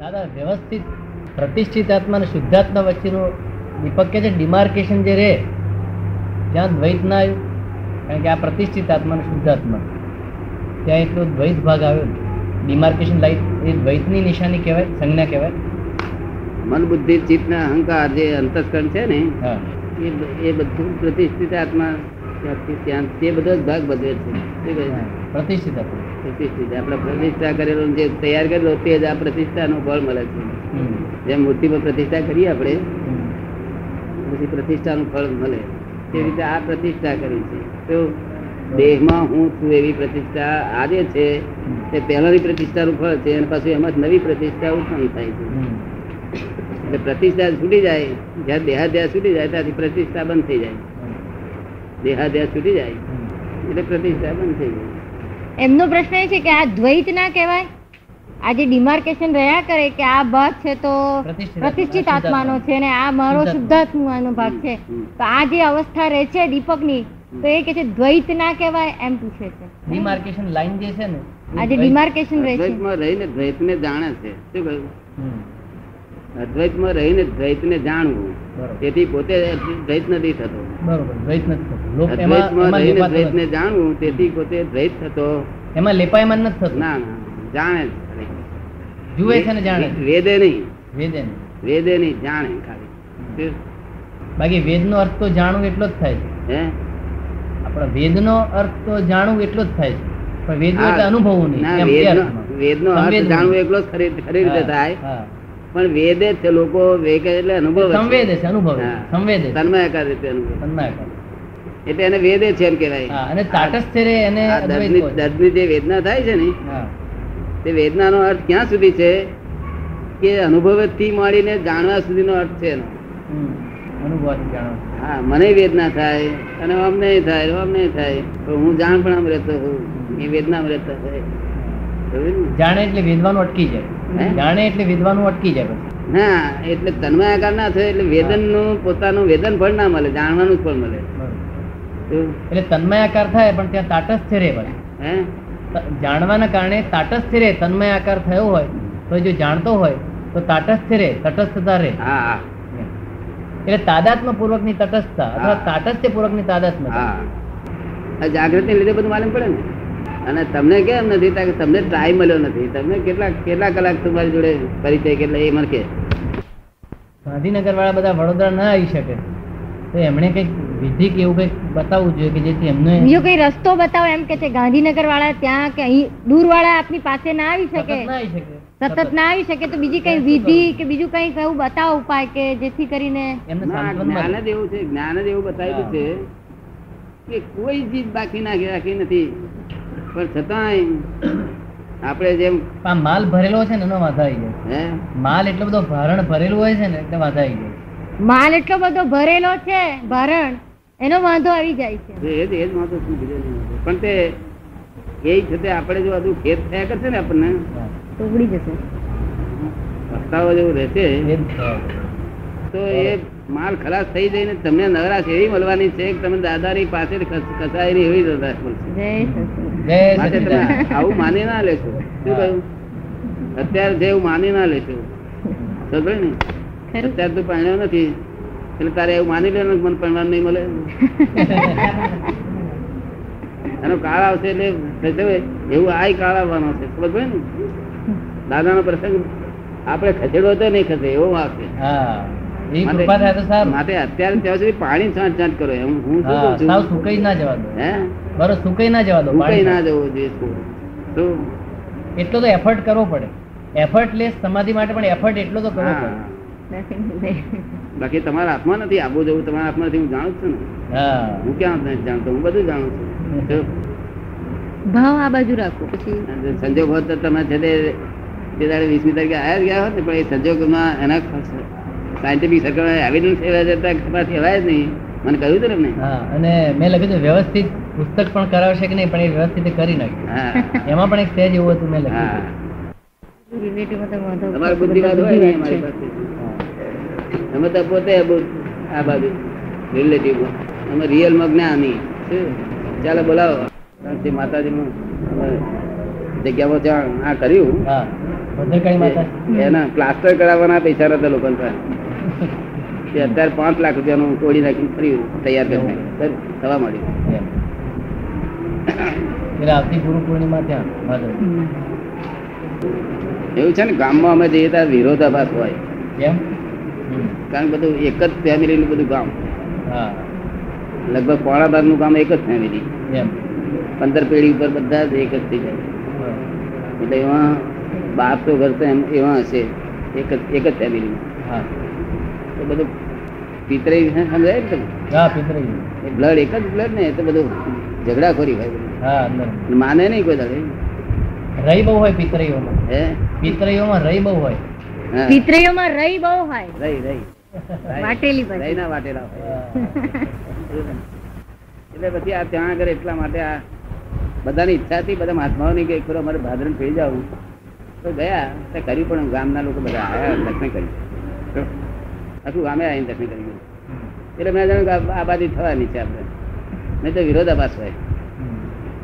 દાદા વ્યવસ્થિત પ્રતિષ્ઠિત આત્મા અને શુદ્ધાત્મા વચ્ચેનું દીપક કે છે? ડિમાર્કેશન જે રહે ત્યાં દ્વૈત ના આવ્યું. કારણ કે આ પ્રતિષ્ઠિત આત્મા અને શુદ્ધાત્મા. ત્યાં એટલો દ્વૈત ભાગ આવ્યો. ડિમાર્કેશન લાઈટ એ દ્વૈતની નિશાની કહેવાય સંજ્ઞા કહેવાય. મન બુદ્ધિ ચિત્તના અહંકાર જે અંતસ્કરણ છે ને હા. એ એ બધું પ્રતિષ્ઠિત આત્મા ત્યાંથી ત્યાં તે બધો જ ભાગ ભજવે છે. શું કહે? હા, પ્રતિષ્ઠિત પ્રતિષ્ઠિત. આપણે પ્રતિષ્ઠા કરેલો જે તૈયાર કરેલો તે જ આ પ્રતિષ્ઠાનું ફળ મળે છે. જેમ મૂર્તિ પર પ્રતિષ્ઠા કરીએ આપણે. પછી પ્રતિષ્ઠાનું ફળ મળે. તે રીતે આ પ્રતિષ્ઠા કરી છે. તો દેહમાં હું છું એવી પ્રતિષ્ઠા આજે છે. તે પહેલાની પ્રતિષ્ઠાનું ફળ છે અને પાછું એમાં નવી પ્રતિષ્ઠા ઉત્પન્ન થાય છે. એટલે પ્રતિષ્ઠા છૂટી જાય. જ્યારે દેહાધ્યાસ છૂટી જાય ત્યાંથી પ્રતિષ્ઠા બંધ થઈ જાય. દેહાધ્યાસ છૂટી જાય. એટલે પ્રતિષ્ઠા બંધ થઈ ગઈ. એમનો પ્રશ્ન એ છે કે આ દ્વૈત ના કહેવાય? આજે જે ડિમાર્કેશન રહ્યા કરે કે આ ભાગ છે તો પ્રતિષ્ઠિત આત્માનો છે ને આ મારો શુદ્ધાત્મા. શુદ્ધાત્માનો ભાગ છે. તો આ જે અવસ્થા રહે છે દીપકની તો એ કે છે દ્વૈત ના કહેવાય એમ પૂછે છે. ડિમાર્કેશન લાઈન જે છે ને એ આ જે દ્વૈત- ડિમાર્કેશન રહે છે. રહીને દ્વૈતને જાણે છે. શું કહ્યું. અદ્વૈતમાં રહીને દ્વૈતને જાણવું તેથી પોતે દ્વૈત નથી થતો. અદ્વૈતમાં રહીને દ્વૈતને જાણવું તેથી પોતે દ્વૈત થતો. એમાં લેપાયમાન નથી થતો. ના ના જાણે જુએ છે ને જાણે. વેદે નહીં. વેદે નહીં. વેદે નહીં જાણે ખાલી. બાકી વેદનો અર્થ તો જાણવું એટલો જ થાય છે. હે? આપણા વેદનો અર્થ તો જાણવું એટલો જ થાય છે. પણ વેદ એટલે. અનુભવવું નહીં. ના, એમ તે વેદનો અર્થ જાણવું એટલો જ ખરી ખરી રીતે થાય. હા. પણ વેદે જ છે લોકો વેગે એટલે અનુભવ સંવેદે છે અનુભવે. હા. સંવેદે છે. રીતે અનુભવ તન્માયકાર. એટલે એને વેદે છે એમ કહેવાય અને તાટસ્થ રે એને દર્દની જે વેદના થાય છે ને હા. તે વેદનાનો અર્થ ક્યાં સુધી છે કે અનુભવથી માંડીને જાણવા સુધીનો અર્થ છે એનો હા મને વેદના થાય અને અમને થાય અમને થાય તો હું જાણ પણ આમ રહેતો હોઉં એ વેદનામાં રહેતો હોય જાણે એટલે વેદવાનું અટકી જાય હે? જાણે એટલે વેદવાનું અટકી જાય પછી. ના એટલે તન્માયાકાર ના થાય એટલે વેદનનું પોતાનું વેદન ફળ ના મળે જાણવાનું જ ફળ મળે? એટલે તન્માયાકાર થાય પણ ત્યાં તાટસ્થ્ય રહે. હે? જાણવાના કારણે તાટસ્થ્ય રહે તન્મય આકાર થયો હોય તો જો જાણતો હોય તો તાટસ્થ્ય રહે તટસ્થતા રહે. હા હા. પૂર્વકની તટસ્થતા અથવા તાટસ્થ્ય પૂર્વકની ની તાદાત્મ આ જાગૃતિ લીધે બધું માલુમ પડે ને? અને તમને કેમ નથી? કે તમને ટાઈમ મળ્યો નથી. તમને કેટલા કેટલા કલાક તમારી જોડે પરિચય કેટલા એ મને કે. ગાંધીનગર વાળા બધા વડોદરા ના આવી શકે. તો એમણે કંઈક વિધિ કે એવું કંઈક બતાવવું જોઈએ કે જેથી એમને બીજો કઈ રસ્તો બતાવો એમ કે છે ગાંધીનગર વાળા ત્યાં કે અહીં દૂર વાળા આપની પાસે ના આવી શકે? ના આવી શકે. સતત ના આવી શકે તો બીજી કઈ વિધિ કે બીજું કઈ એવું બતાવો ઉપાય કે જેથી કરીને જ્ઞાન જ એવું છે. જ્ઞાન જ એવું બતાવ્યું છે કે કોઈ ચીજ બાકી નાખી રાખી નથી. પણ છતાંય આપણે જેમ આ માલ ભરેલો છે ને એનો વાંધો આવી જાય. હે? માલ એટલો બધો ભારણ ભરેલું હોય છે ને એટલે વાંધો આવી જાય. માલ એટલો બધો ભરેલો છે ભરણ એનો વાંધો આવી જાય છે. એ જ એ જ વાંધો શું બીજો પણ તે એ છતાં આપણે જો બધું ખેત થયા કરશે ને આપણને. તો ઉડી જશે. પસ્તાવો જેવું રહેશે. તો એ માલ ખલાસ થઈ જઈને તમને નવરાશ એવી મળવાની છે કે તમે દાદાની પાસે કસાયેલી એવી નવરાશ મળશે તમે આવું માની ના લેશો. શું કહ્યું? અત્યારે જે એવું માની ના લેશો. સમજ ને અત્યારે તું પરણ્યો નથી. એટલે તારે એવું માની લેવાનું કે મને પરણવાનું નહીં મળે? એનો કાળ આવશે એટલે એવું આ કાળ આવવાનો છે. ખબર પડે ને? દાદાનો પ્રસંગ. આપણે ખસેડો તો નહીં ખસે એવો આવશે હા. માટે- કૃપા થાય તો સારું. માટે અત્યારે ત્યાં સુધી પાણી છાંટ છાંટ કરો. એમ હું શું કહું સુકાઈ ના જવા દો. હે? બરોબર સુકાઈ ના જવા દો હું ના જવું જોઈએ એટલો તો એફર્ટ કરવો પડે. એફર્ટ સમાધિ માટે પણ એફર્ટ એટલો તો કરવો પડે. બાકી તમારા હાથમાં નથી આબુ જવું તમારા હાથમાં નથી હું જાણું છું ને. હા. હું ક્યાં નથી જાણતો? હું બધું જાણું છું. ભાવ આ બાજુ રાખો પછી સંજોગ હોત તો તમે છે તે તે દાડે વીસમી તારીખે આવ્યા ગયા હોત ને પણ એ સંજોગમાં એના સાયન્ટિફિક સર્કલ એવિડન્સ એવા જતા તમારે હવાય જ નહીં. મને કહ્યું હતું ને હા અને મેં લખ્યું હતું વ્યવસ્થિત પુસ્તક પણ કરાવશે કે નહીં પણ એ વ્યવસ્થિત કરી નાખ્યું એમાં પણ એક સ્ટેજ એવું હતું મેં હા. લખ્યું તમારે બુદ્ધિવાદ હોય ને અમારી પાસે? અમે તો પોતે આ બાજુ રિલેટિવ અમે રિયલમાં જ્ઞાની. ચાલો બોલાવો. માતાજી માતાજીનું. અમે જગ્યામાં જ્યાં આ કર્યું. હા ભદ્રકાળી માતા. એના પ્લાસ્ટર કરાવવાના પૈસા નતા લોકો તે અત્યારે પાંચ લાખ રૂપિયાનું તોડી નાખીને ફરી તૈયાર કરી નાખ્યું. થવા માંડ્યું. આવતી ગુરુ પૂર્ણિમા ત્યાં એવું છે ને ગામમાં અમે જઈએ ત્યાં વિરોધાભાસ હોય. કારણ કે બધું એક જ ફેમિલીનું બધું ગામ. હા. લગભગ પોણા ભાગનું ગામ એક જ ફેમિલી પંદર પેઢી ઉપર બધા જ એક જ થઈ જાય. એટલે એમાં બારસો ઘર તો એમ એવા હશે. એક જ એક જ ફેમિલીમાં હા. તો બધું પિતરાઈ સમજાય ને તમે હા પિતરાઈ. બ્લડ એક જ બ્લડ ને એ તો બધું ઝઘડાખોરી હોય. હા અંદર. માને નહીં કોઈ દાડે. રહી બહુ હોય પિતરાઈઓમાં. હે? પિતરાઈઓમાં રહી બહુ હોય. પિતરાઈઓમાં પિતરીઓમાં રહી બહુ હોય. રહી રહી. વાટેલી પછી. રહી ના વાટેલા હોય. એટલે પછી આ ત્યાં આગળ એટલા માટે આ બધાની ઈચ્છા હતી બધા મહાત્માઓની કે એક વાર અમારે ભાદરણ થઈ જવું. તો ગયા તો કર્યું પણ ગામના લોકો બધા આવ્યા દર્શન કર્યું. આખું ગામે આવીને દર્શન કર્યું એટલે મેં જાણ્યું કે આ- આ બાજુ થવાની છે આપણે. નહીં તો વિરોધાભાસ હોય.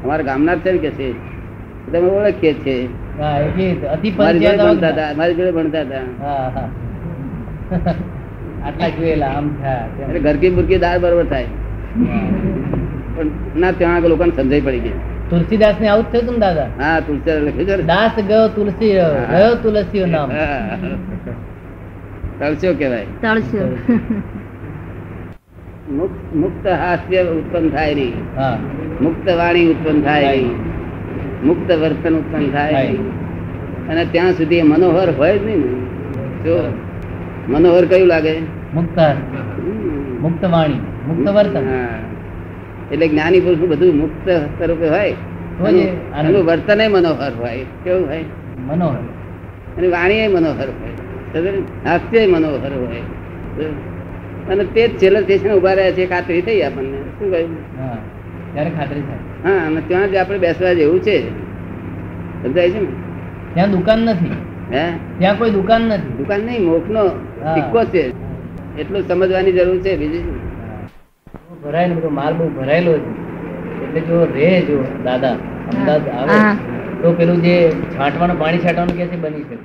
અમારા ગામના છે ને કે છે. તમે ઓળખીએ જ છે. હા એટલે અતિ મારી જોડે ભણતા હતા મારી જોડે ભણતા હતા. હા હા. આટલા જોયેલા આમ એટલે ઘરકી બુરકી દાળ બરોબર થાય. પણ ના ત્યાં આગળ લોકોને સમજાઈ પડી ગઈ. તુલસીદાસ ને આવું થયું દાદા? હા દાસ ગયો તુલસી ગયો તુલસી નામ. તળસ્યો કહેવાય. તળસ્યો મુક્ત મુક્ત હાસ્ય ઉત્પન્ન થાય રહી મુક્ત વાણી ઉત્પન્ન થાય રહી મુક્ત વર્તન ઉત્પન્ન થાય. અને ત્યાં સુધી મનોહર હોય જ નહીં ને. જો મનોહર કયું લાગે? મુક્ત મુક્ત વાણી. મુક્ત વર્તન. એટલે જ્ઞાની પુરુષ બધું મુક્ત સ્વરૂપે હોય. એનું- વર્તન મનોહર હોય. કેવું હોય? મનોહર. અને વાણી મનોહર હોય? હાસ્ય મનોહર હોય. અને તે જ છેલ્લા સ્ટેશન ઊભા રહ્યા છે ખાતરી થઈ આપણને. શું કહ્યું? હા ત્યારે ખાતરી હા અને ત્યાં જ આપણે બેસવા જેવું છે. સમજાય છે ને? ત્યાં દુકાન નથી. હે? ત્યાં કોઈ દુકાન નથી. દુકાન નહીં હા. સિક્કો છે. એટલું સમજવાની જરૂર છે બીજું ભરાયેલો બધો માલ બહુ ભરાયેલો છે. એટલે જો રે જો દાદા અમદાવાદ આવે તો પેલું જે છાંટવાનું પાણી છાંટવાનું કે બની શકે.